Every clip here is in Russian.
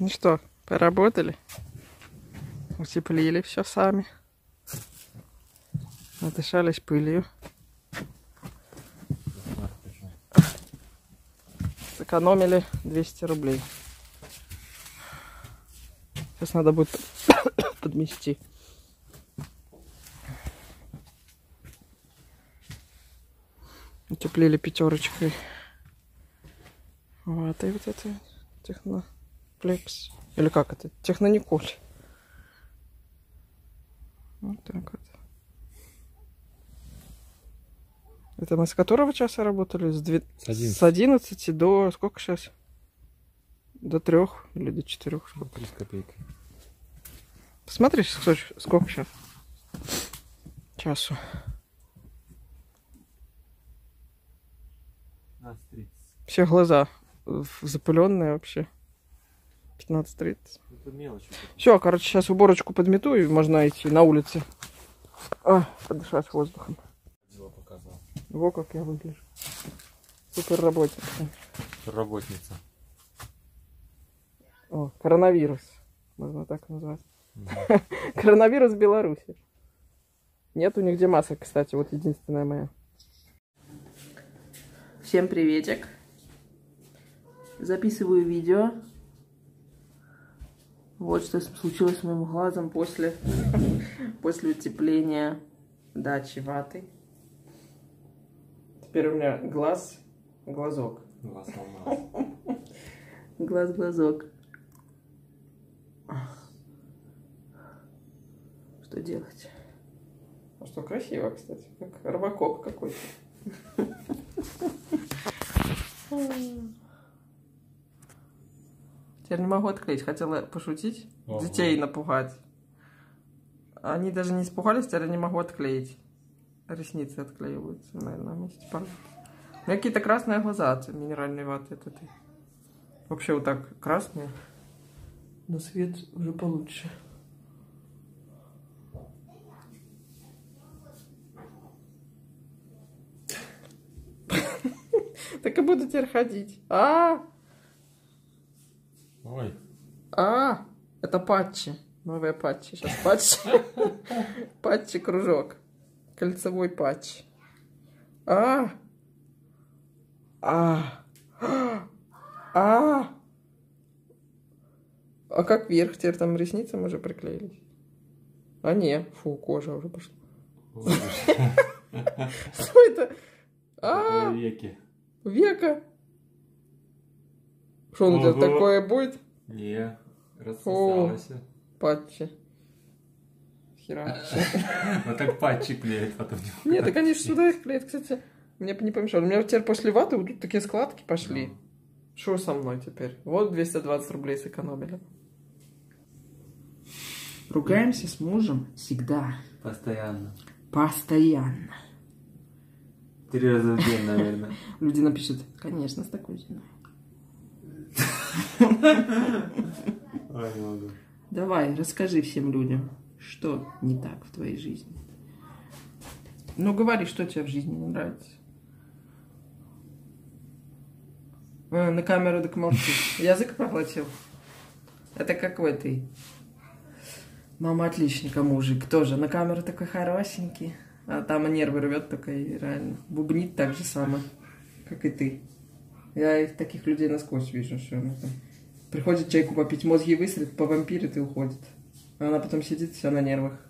Ну что, поработали? Утеплили все сами. Надышались пылью. Сэкономили 200 рублей. Сейчас надо будет подмести. Утеплили пятерочкой. Вот, и вот это техноплекс. Или как это? Технониколь. Вот так вот. Это мы с которого часа работали? С, дви... С 11. с 11 до сколько сейчас? До трех или до четырех? Ну, Три с копейкой. Посмотри, сколько, сколько сейчас? Часу. 15.30. Все глаза запыленные вообще. 15.30. Это мелочь. Все, короче, сейчас уборочку подмету и можно идти на улице. А, подышать воздухом. Дело. Во как я выгляжу. Супер работник. Работница. О, коронавирус. Можно так назвать. Да. Коронавирус в Беларуси. Нет у них где масок, кстати, вот единственная моя. Всем приветик. Записываю видео. Вот что случилось с моим глазом после, после утепления дачи ваты. Теперь у меня глаз, глазок. Глаз алмаз. Глаз-глазок. Что делать? Ну что, красиво, кстати. Как робокоп какой-то. Теперь не могу отклеить. Хотела пошутить, Ого. детей напугать. Они даже не испугались, теперь не могу отклеить. Ресницы отклеиваются, наверное, на месте пальца. У меня какие-то красные глаза от минеральной ваты. Ты. Вообще вот так красные. Но свет уже получше. Так и буду теперь ходить. А, Ой. а, это патчи. Новые патчи. Сейчас патчи. Патчи кружок. Кольцевой патч. А, а, а. А как вверх теперь там ресницам уже приклеились? А не, фу, кожа уже пошла. Что это? А, Веки. века. Что у тебя такое будет? Не. Рассосалась. Патчи. Хера. Вот так патчи клеят потом. Нет, да, конечно, сюда их клеят, кстати. Мне бы не помешало. У меня теперь после ваты вот тут такие складки пошли. Что со мной теперь? Вот 220 рублей сэкономили. Ругаемся с мужем всегда. Постоянно. Постоянно. Три раза в день, наверное. Люди напишут, конечно, с такой женой. Давай, расскажи всем людям, что не так в твоей жизни. Ну, говори, что тебе в жизни не нравится. А, на камеру так молчишь. Язык проглотил. Это как в этой. Мама отличника, мужик тоже. На камеру такой хорошенький. А там нервы рвет такой, реально. Бубнит так же самое, как и ты. Я их таких людей насквозь вижу, что они там Приходит человеку попить мозги высрет, повампирит и уходит. А она потом сидит вся на нервах.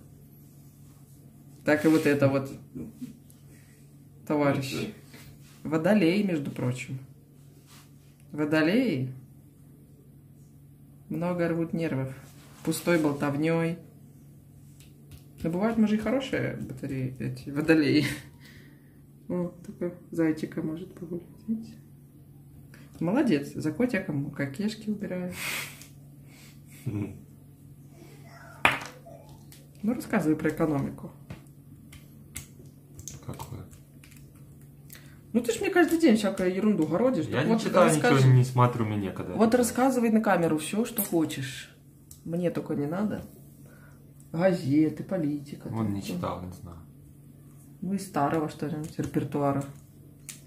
Так и вот это вот товарищ. Водолей, между прочим. Водолеи много рвут нервов. Пустой болтовней. Но бывают, может, и хорошие батареи, эти водолеи. О, такой зайчика может погулять. Молодец, за котиком кокешки убираю. Ну, рассказывай про экономику. Какое? Ну, ты ж мне каждый день всякую ерунду городишь. Я не вот читаю расскажи. ничего, не смотрю, мне некогда. Вот рассказывай на камеру все, что хочешь. Мне только не надо. Газеты, политика. Вон не читал, не знаю. Ну, и старого что-нибудь, репертуара.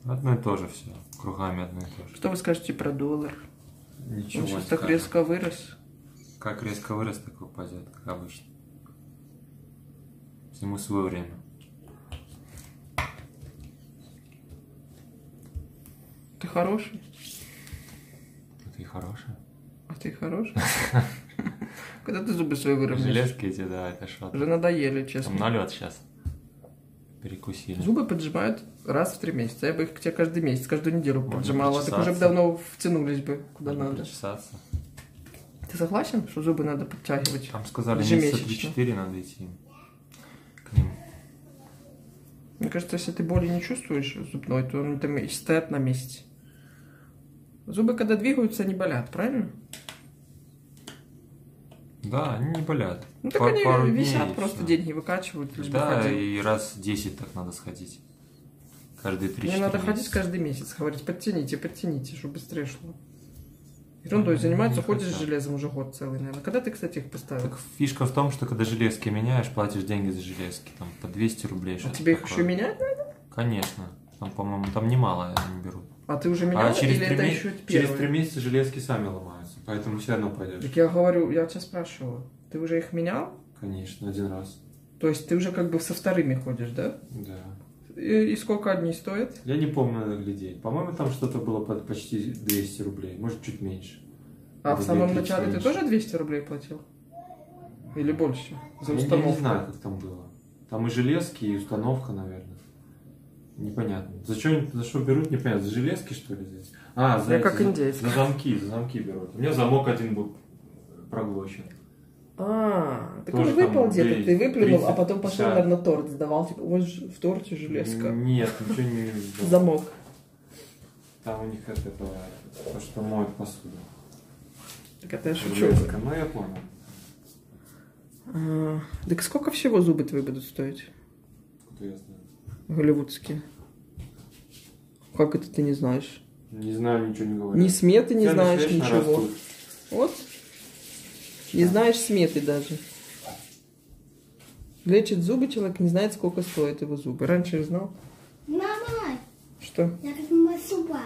Одно и то же все. Кругами одно и то же. Что вы скажете про доллар? Ничего Он сейчас так скажем. резко вырос. Как резко вырос, так упадет, как обычно. Всему свое время. Ты хороший? Ты хорошая. А ты хороший? Когда ты зубы свои выровняешь? Железки эти, да, это что Уже надоели, Там честно. налет сейчас. Перекусили. Зубы поджимают раз в три месяца. Я бы их к тебе каждый месяц, каждую неделю Можно поджимала. Так уже бы давно втянулись бы куда Надо надо. причесаться. Ты согласен, что зубы надо подтягивать? Там сказали, месяца Ежемесячно. 3-4 надо идти к ним. Мне кажется, если ты боли не чувствуешь зубной, то они там стоят на месте. Зубы, когда двигаются, они болят, правильно? Да, они не болят. Ну так Пар- они пару дней висят, и просто всё. деньги выкачивают, лишь Да, и раз 10 так надо сходить. Каждые 3 Мне надо ходить каждый месяц, говорить, подтяните, подтяните, чтобы быстрее шло. Ерундой Ну, занимаются, ходишь с железом уже год целый, наверное. Когда ты, кстати, их поставил? Так фишка в том, что когда железки меняешь, платишь деньги за железки. Там по 200 рублей. а тебе их такое. еще менять надо? Конечно. Там, по-моему, там немало они берут. А ты уже менял а через или это еще через первый? три месяца железки сами ломаются. Поэтому все равно пойдешь. Так я говорю, я тебя спрашивала, ты уже их менял? Конечно, один раз. То есть ты уже как бы со вторыми ходишь, да? Да. И, и сколько одни стоят? Я не помню, глядеть. По-моему, там что-то было под почти 200 рублей. Может, чуть меньше. А в самом 200 начале ты меньше. тоже 200 рублей платил? Или больше? За Я, я установку? не знаю, как там было. Там и железки, и установка, наверное. Непонятно. За что, они- за что берут, непонятно. За железки, что ли, здесь? А, за, Я эти- как за- индейский. за замки, за замки берут. У меня замок один был проглочен. А, так он Тоже выпал там где-то, ты 9, выплюнул, а 30, потом пошел, 50. наверное, торт сдавал. Типа, ж- в торте железка. Нет, ничего не видел. Замок. Там у них от этого, то, что моют посуду. Так это я шучу. Железка, ну я понял. А, так сколько всего зубы твои будут стоить? Откуда я знаю? Голливудские. Как это ты не знаешь? Не знаю, ничего не говорю. Ни сметы не Цены знаешь, ничего. растут. Вот. Не знаешь сметы даже. Лечит зубы человек, не знает, сколько стоят его зубы. Раньше знал. Мама, Что? я как мама суба.